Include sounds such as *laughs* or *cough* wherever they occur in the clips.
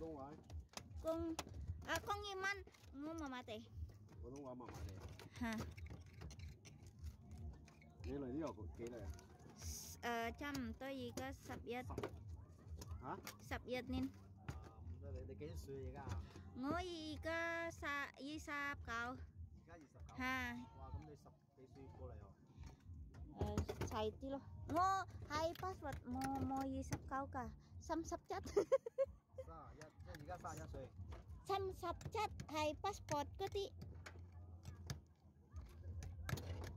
通话， con à con nghiêm anh ngon mà mà tệ 普通话麻麻地。 ha 你嚟呢度几耐啊？ ờ trăm tôi gì có sập yết 吓？ sập yết nên 咁你你几多岁而家啊？ ngồi gì có sa y sa cao 而家二十九。 ha 哇！咁你十几岁过嚟喎？ ờ xài tí lo ngô hai passport mô mô y sập cao cả xăm sập chất 三十 chăm sóc chất hay passport cơ tí.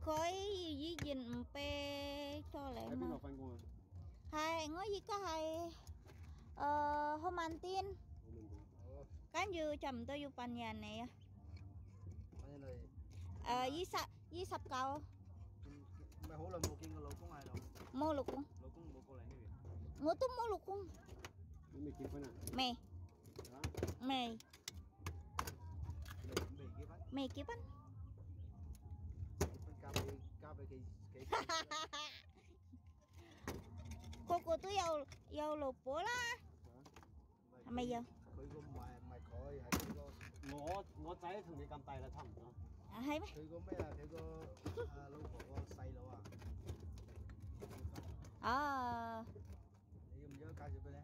Khói gì dình pe cho lại mà. hai ngó gì có hai ờ hôm ăn tiên. Cái dư chầm tôi dư pan nhà này ờ gì sập gì sập cầu. Mày hổ là mua kinh lỗ cũng ai đâu. Mua lỗ cũng lỗ cũng mua cô lại nè mua tôi mua lỗ cũng mày kiếm phải nè mày 未结婚啊？ mẹ 吓？ mẹ 未未结婚， mẹ kia bánh 结婚交俾交俾几几 cô cô tôi yêu yêu lục bố啦 唔 系咪有？佢个唔系唔系佢，系佢个我我仔同你咁大啦，差唔多。 à, hay mấy 佢个咩啊？佢个啊老婆个细佬啊， ờ 你要唔要介绍俾你？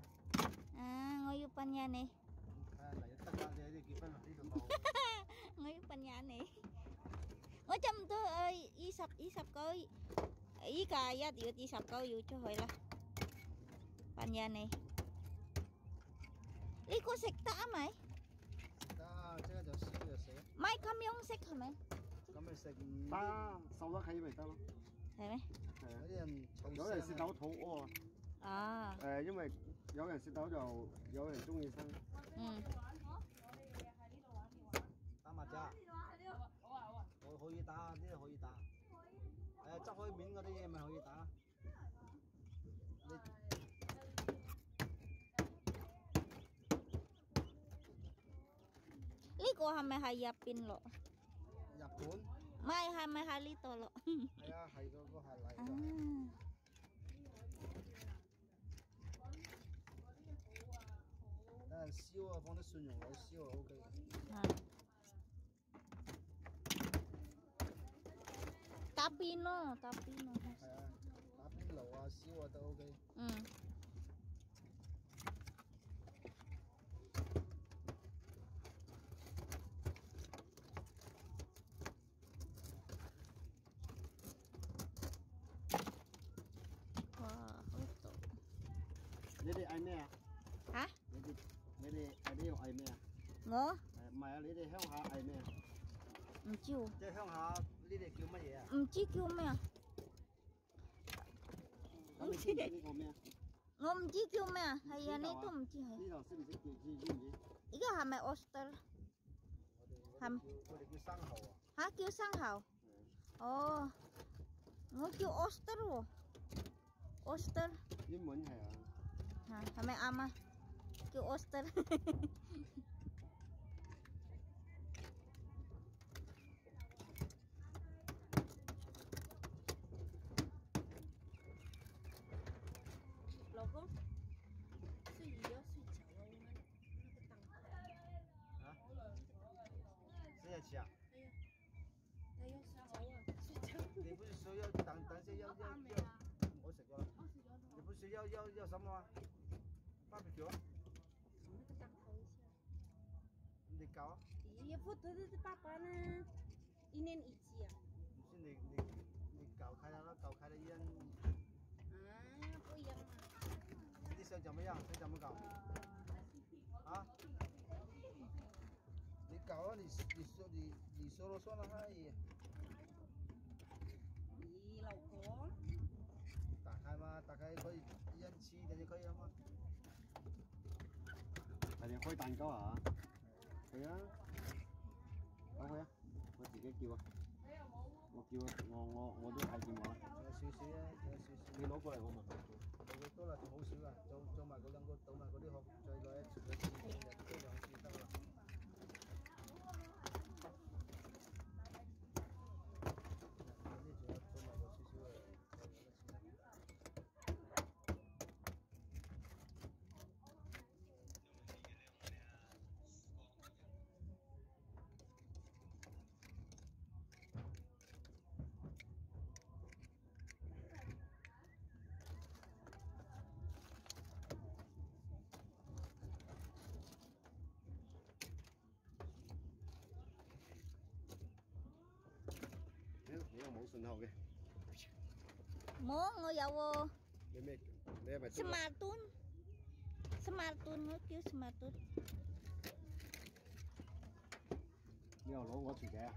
à ngồi yêu pan nhà này 睇 Ngi penyane. Macam tu ơi, isap isap kau. Ý kaya dia isap kau yo cho hoi lah. Penyane. Li ko sek ta sạch Ta, 제가 저 시켰어요. Mai kamyong sek mai. Kamyong sek. Ta, sau đó khay vậy ta. Thế mấy? Có người xin đấu thú ô. À. Ờ, nhưng mà có người xin đấu đầu, có người trung ý sang. Ừ. 食到就有人中意生。 ừ 打麻雀。我可以打，呢度可以打。誒，執開面嗰啲嘢咪可以打。你 lý cô hàm mày hay yapin lo 日本 mai hai mai hai lít lo 係啊，係嗰個係嚟 à 㗎。有人燒啊，放啲蒜蓉落去燒啊，OK 嘅。 tapino tapino Ayan. tapino uh, siwa ta okay mm. Wow, ito. Dede ay mea. Ha? Dede, dede ay deo ay eh, mea. Ngo? Mày lấy đi heo hả ai mẹ? Không chịu. Để heo Ừ, chỉ kêu mẹ không chỉ không chỉ kêu mẹ hay là này tụm chỉ hay cái hàm mẹ oyster hàm hả kêu sang hậu ồ. Ngô kêu oyster rồi oyster cái muốn hả? Hả mẹ này mà kêu oyster *laughs* 四日吃啊？哎呀，他要睡觉啊，睡覺。你不是說要等等些要要要？我食咗啦。你不是要要要什麼啊？barbecue 啊？那個檔口一下。你搞啊？咦，不得的，爸爸呢？一年一季啊？唔信你你你搞開了，搞開了一樣，啊，不一樣啊。你想怎麼樣？想怎麼搞？啊？ cavolo di, đi, đi, đi, solo solo hai đi lầu có tạc hai mà tạc hai coi dân chi thì coi em mà tại đi, coi tàn có hả thế á không phải á có gì cái kêu à một kêu ngon ngon ngon tôi hai kêu mà xíu xíu xíu xíu đi, lỗ qua lại của mình cái đó là không xíu à cho cho mà cái lăng cô tao mà có đi học chơi loại chơi cái gì là cái đó chỉ tao là 顺后嘅。 冇，我有喎。你咩？你系咪 smart tune smart tune nó kêu smart tune 你又攞我条嘅啊？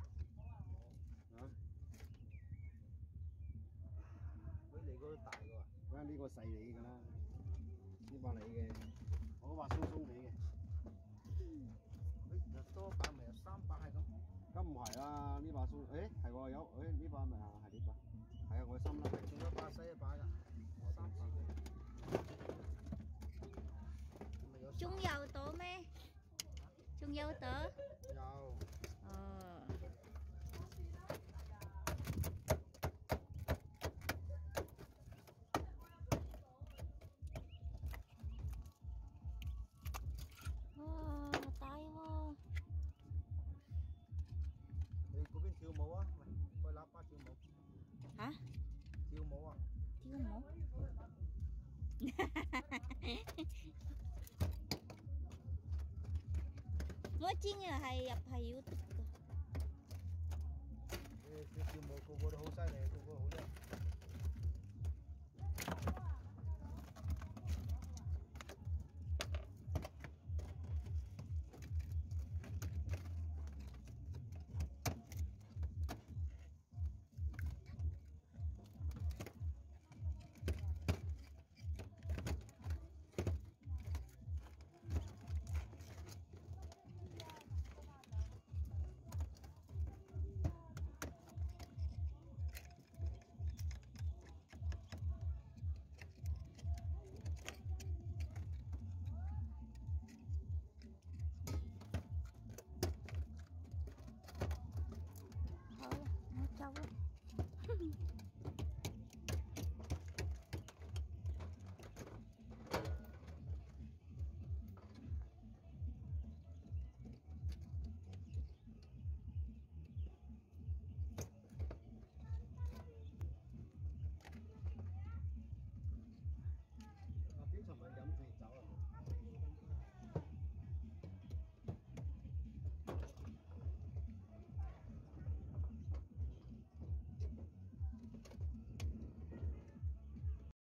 啊？佢嚟嗰大嘅喎。嗰阵呢个细你㗎啦，呢把你嘅，我话松松地嘅。 把鬆，誒係喎有，誒呢把咪啊係呢把，係啊我心啦。仲有把細一把㗎，三把嘅。咪有三 chung dầu tổ mê 코칭을 하여 파이우트. 예, 지금 뭐 그거를 하고 살아요.